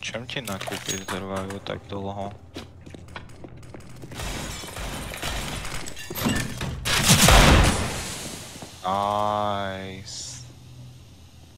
Čem ti nakúpiš zrvajú tak dlho? Aj.